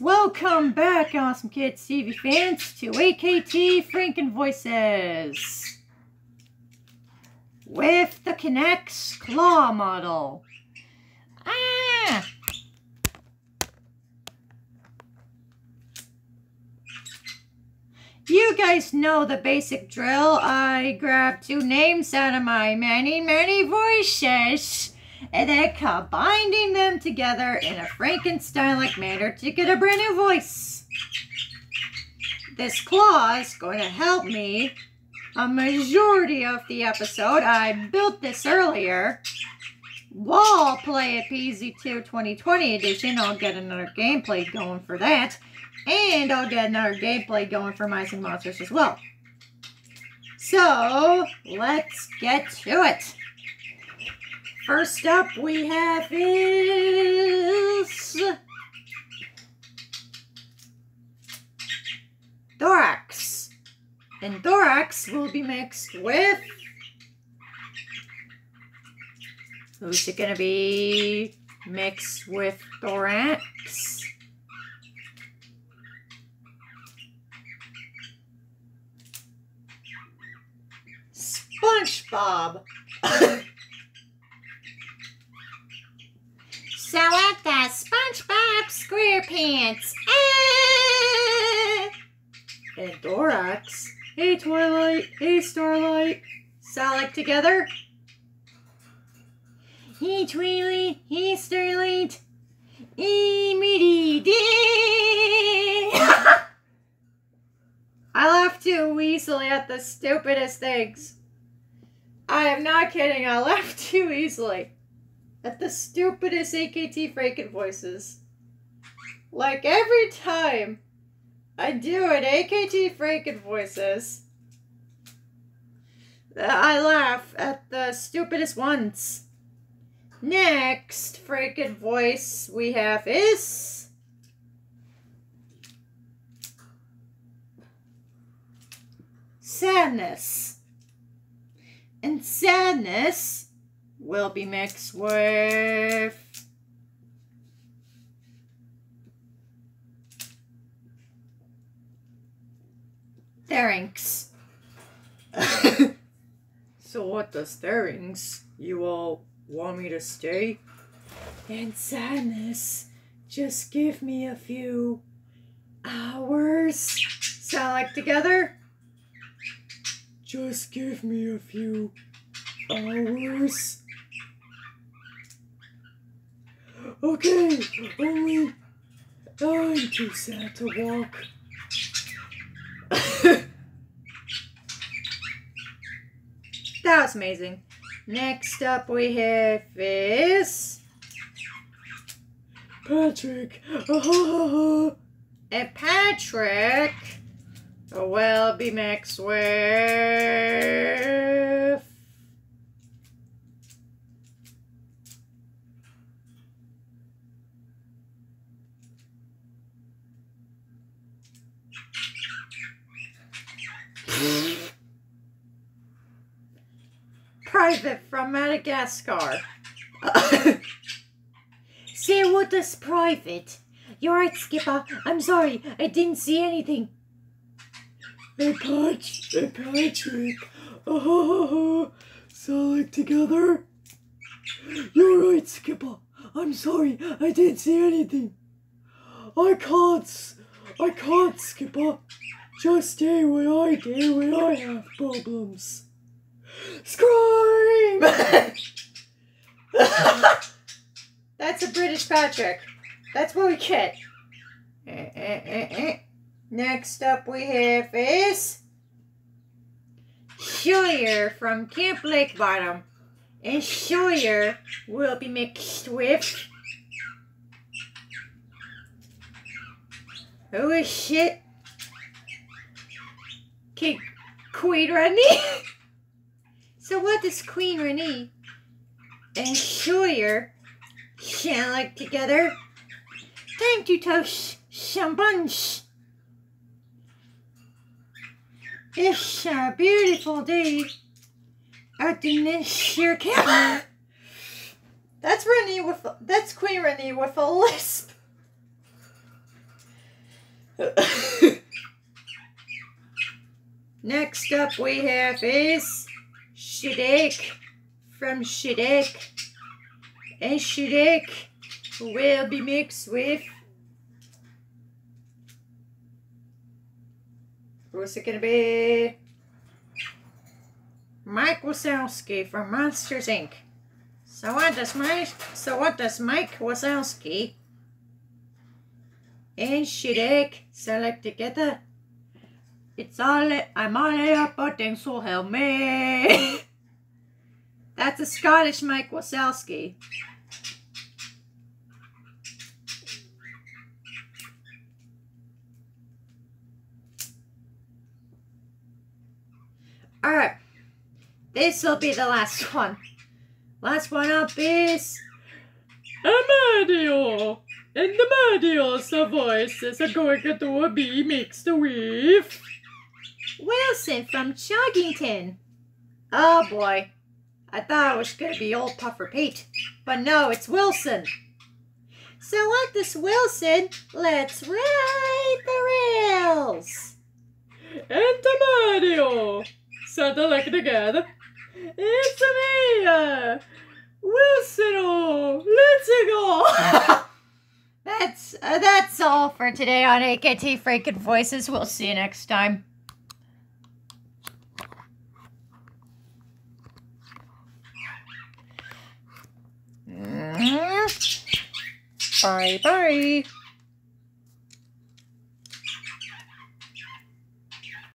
Welcome back, Awesome Kids TV fans, to AKT Franken Voices with the K'NEX Claw model. Ah! You guys know the basic drill. I grab two names out of my many, many voices and then combining them together in a Frankenstein-like manner to get a brand new voice. This claw is going to help me a majority of the episode. I built this earlier. Wall play at PZ2 2020 edition, I'll get another gameplay going for that. And I'll get another gameplay going for Mice and Monsters as well. So, let's get to it. First up we have is... Thorax. And Thorax will be mixed with... Who's it gonna be mixed with Thorax? SpongeBob. So at the SpongeBob SquarePants. Ah! And Thorax. Hey Twilight. Hey Starlight. Sound together? Hey Twilight. Hey Starlight. Hey Mitty. I laugh too easily at the stupidest things. I am not kidding. I laugh too easily at the stupidest AKT Franken voices. Like every time I do an AKT Franken voices, I laugh at the stupidest ones. Next Franken voice we have is... Sadness. And sadness will be mixed with Pharynx. so what does Pharynx? You all want me to stay? And sadness, just give me a few hours. Sound like together? Just give me a few hours. Okay, only I'm too sad to walk. that was amazing. Next up we have is Patrick. Oh, and Patrick will be next with Private from Madagascar. Say what is private? You're right, Skipper. I'm sorry. I didn't see anything. Hey, Patch. Hey, Patrick. Oh, uh, like together? You're right, Skipper. I'm sorry. I didn't see anything. I can't. I can't, Skipper. Just stay where I do when I have problems. Scream! That's a British Patrick. That's what we get. Next up we have is Sawyer from Camp Lakebottom. And Sawyer will be mixed with Is shit? Okay, Queen Rennie. so what does Queen Rennie and Sawyer sound like together? Thank you, Toast Shambunch. It's a beautiful day out in this here camp. That's Rennie with that's Queen Rennie with a lisp. Next up we have is Shiddick from Shiddick. And Shiddick will be mixed with Who's it gonna be? Mike Wazowski from Monsters Inc. So what does Mike so what does Mike Wazowski and Shiddick select together? It's all I'm all about them, oh, so help me. That's a Scottish Mike Wazowski. Alright. This will be the last one. Last one up is Amadio! And the Amadio's voices are going to be mixed with Wilson from Chuggington. Oh boy. I thought it was going to be old Puffer Pete. But no, it's Wilson. So what does Wilson? Let's ride the rails. and Amadio. Settle together. It's me, uh, Wilson. Oh, let's go. That's uh, that's all for today on AKT Franken Voices. We'll see you next time. Bye bye.